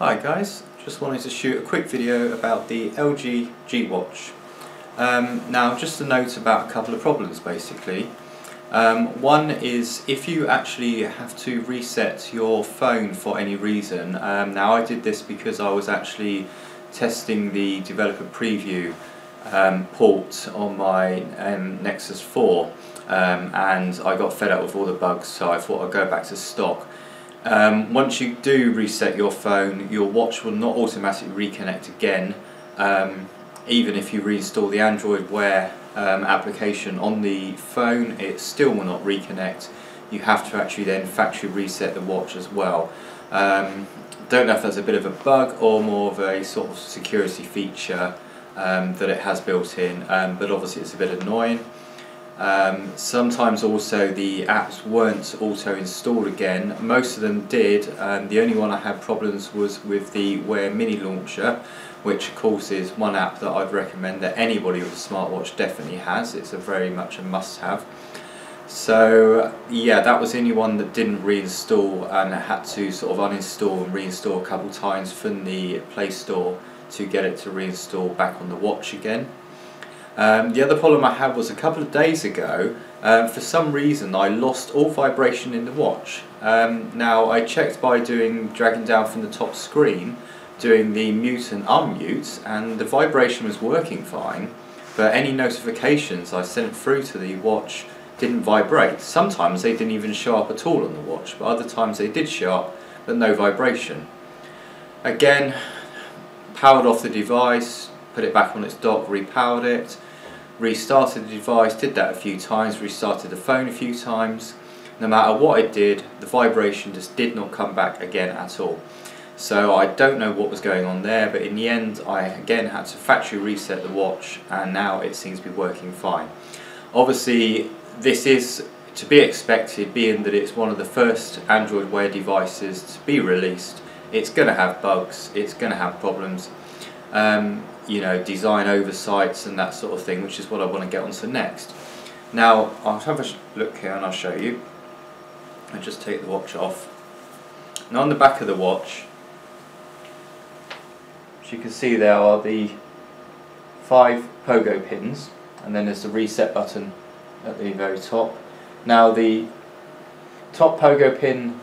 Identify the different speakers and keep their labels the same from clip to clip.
Speaker 1: Hi guys, just wanted to shoot a quick video about the LG G Watch. Um, now just a note about a couple of problems basically. Um, one is if you actually have to reset your phone for any reason, um, now I did this because I was actually testing the developer preview um, port on my um, Nexus 4 um, and I got fed up with all the bugs so I thought I'd go back to stock. Um, once you do reset your phone, your watch will not automatically reconnect again, um, even if you reinstall the Android Wear um, application on the phone, it still will not reconnect. You have to actually then factory reset the watch as well. Um, don't know if that's a bit of a bug or more of a sort of security feature um, that it has built in, um, but obviously it's a bit annoying. Um, sometimes also the apps weren't auto installed again. Most of them did. Um, the only one I had problems was with the Wear Mini Launcher, which of course is one app that I'd recommend that anybody with a smartwatch definitely has. It's a very much a must-have. So yeah, that was the only one that didn't reinstall and I had to sort of uninstall and reinstall a couple times from the Play Store to get it to reinstall back on the watch again. Um, the other problem I had was a couple of days ago, um, for some reason I lost all vibration in the watch. Um, now I checked by doing dragging down from the top screen, doing the mute and unmute, and the vibration was working fine, but any notifications I sent through to the watch didn't vibrate. Sometimes they didn't even show up at all on the watch, but other times they did show up, but no vibration. Again, powered off the device, put it back on its dock, repowered it, restarted the device, did that a few times, restarted the phone a few times. No matter what I did, the vibration just did not come back again at all. So I don't know what was going on there, but in the end I again had to factory reset the watch and now it seems to be working fine. Obviously this is to be expected being that it's one of the first Android Wear devices to be released. It's going to have bugs, it's going to have problems. Um, you know, design oversights and that sort of thing, which is what I want to get onto next. Now, I'll have a look here and I'll show you. I just take the watch off. Now on the back of the watch, as you can see there are the five pogo pins and then there's the reset button at the very top. Now the top pogo pin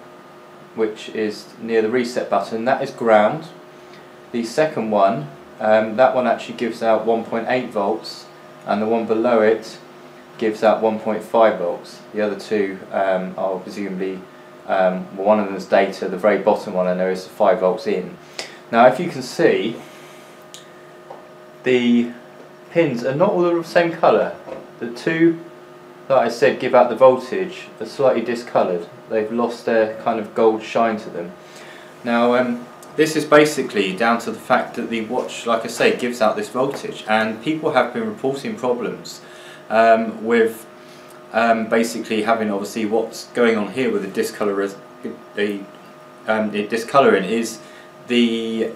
Speaker 1: which is near the reset button, that is ground. The second one um, that one actually gives out 1.8 volts and the one below it gives out 1.5 volts. The other two um, are presumably, um, well, one of them is data, the very bottom one I know is 5 volts in. Now if you can see, the pins are not all the same colour. The two that I said give out the voltage are slightly discoloured. They've lost their kind of gold shine to them. Now um, this is basically down to the fact that the watch, like I say, gives out this voltage and people have been reporting problems um, with um, basically having obviously what's going on here with the discolor the, um, the discoloring is the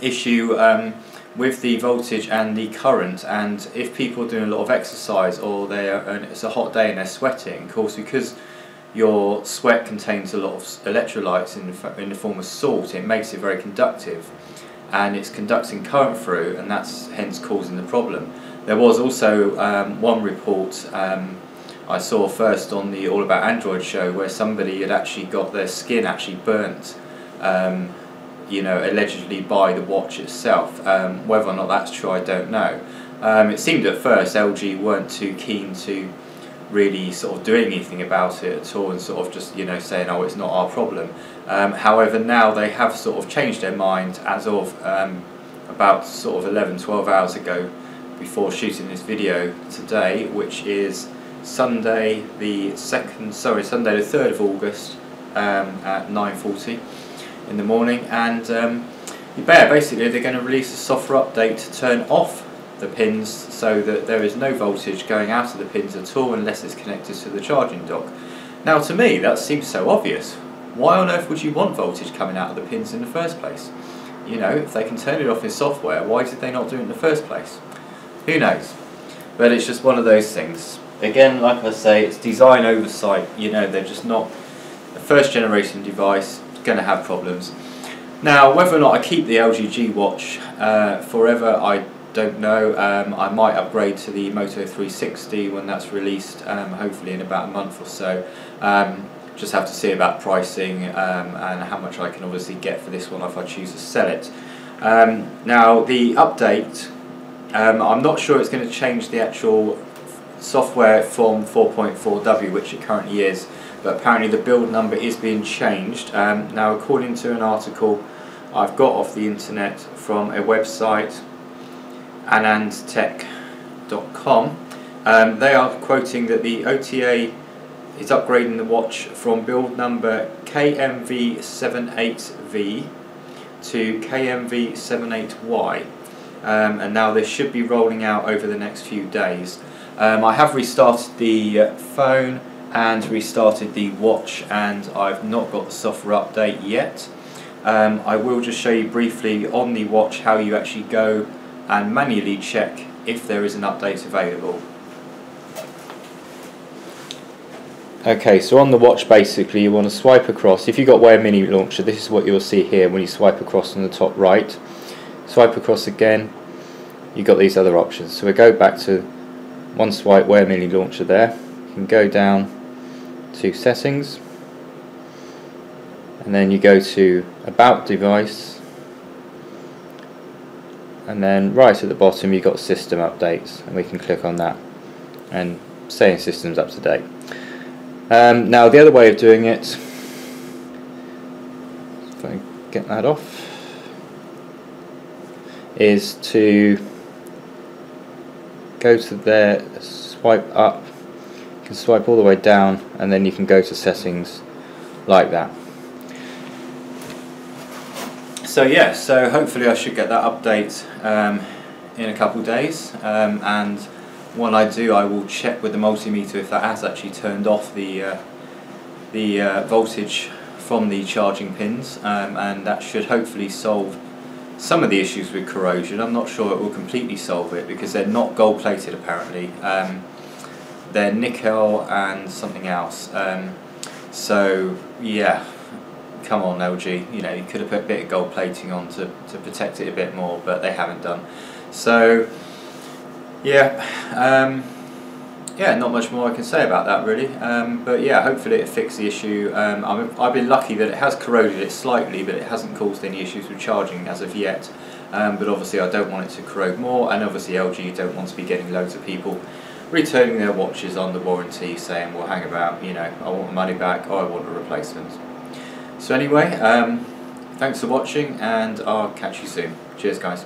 Speaker 1: issue um, with the voltage and the current and if people are doing a lot of exercise or they're and it's a hot day and they're sweating of course because your sweat contains a lot of electrolytes in the, in the form of salt. It makes it very conductive and it's conducting current through and that's hence causing the problem. There was also um, one report um, I saw first on the All About Android show where somebody had actually got their skin actually burnt um, you know, allegedly by the watch itself. Um, whether or not that's true I don't know. Um, it seemed at first LG weren't too keen to really sort of doing anything about it at all and sort of just you know saying oh it's not our problem. Um, however now they have sort of changed their mind as of um, about sort of 11 12 hours ago before shooting this video today which is Sunday the 2nd sorry Sunday the 3rd of August um, at 9.40 in the morning. And um, basically they're going to release a software update to turn off the pins so that there is no voltage going out of the pins at all unless it's connected to the charging dock. Now to me that seems so obvious. Why on earth would you want voltage coming out of the pins in the first place? You know, if they can turn it off in software, why did they not do it in the first place? Who knows? But it's just one of those things. Again, like I say, it's design oversight. You know, they're just not a first generation device, going to have problems. Now, whether or not I keep the LG G Watch uh, forever, I don't know. Um, I might upgrade to the Moto 360 when that's released, um, hopefully in about a month or so. Um, just have to see about pricing um, and how much I can obviously get for this one if I choose to sell it. Um, now the update, um, I'm not sure it's going to change the actual software from 4.4W which it currently is but apparently the build number is being changed. Now according to an article I've got off the internet from a website anandtech.com um, they are quoting that the OTA is upgrading the watch from build number KMV78V to KMV78Y um, and now this should be rolling out over the next few days. Um, I have restarted the uh, phone and restarted the watch and I've not got the software update yet. Um, I will just show you briefly on the watch how you actually go and manually check if there is an update available. Okay, so on the watch basically you want to swipe across. If you've got Wear Mini Launcher, this is what you'll see here when you swipe across on the top right. Swipe across again, you've got these other options. So we go back to one swipe Wear Mini Launcher there. You can go down to Settings, and then you go to About Device, and then right at the bottom you've got System Updates, and we can click on that and saying System's up to date. Um, now the other way of doing it, if I get that off, is to go to there, swipe up, you can swipe all the way down and then you can go to settings like that. So yeah, so hopefully I should get that update um, in a couple days um, and when I do, I will check with the multimeter if that has actually turned off the uh, the uh, voltage from the charging pins, um, and that should hopefully solve some of the issues with corrosion. I'm not sure it will completely solve it because they're not gold plated apparently. Um, they're nickel and something else. Um, so yeah, come on LG, you know you could have put a bit of gold plating on to, to protect it a bit more, but they haven't done. So yeah, um, yeah, not much more I can say about that really. Um, but yeah, hopefully it fixed the issue. Um, i have been lucky that it has corroded it slightly, but it hasn't caused any issues with charging as of yet. Um, but obviously I don't want it to corrode more, and obviously LG don't want to be getting loads of people returning their watches under warranty saying, well hang about, you know, I want my money back I want a replacement. So anyway, um, thanks for watching and I'll catch you soon. Cheers guys.